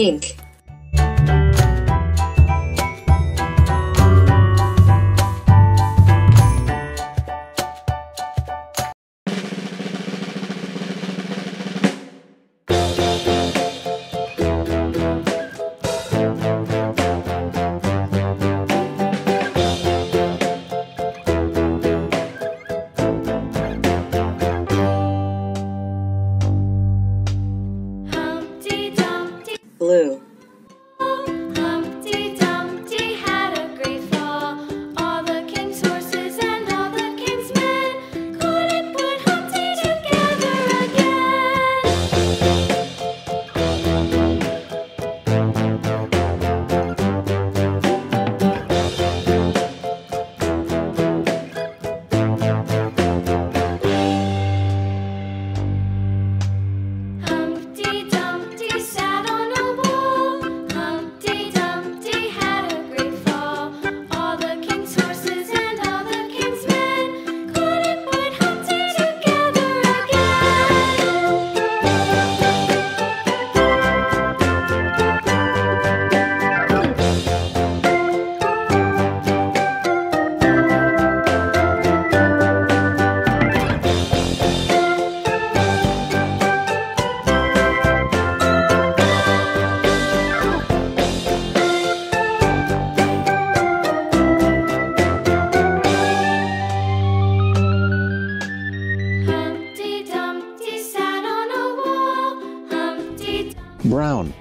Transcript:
pink. Blue. brown.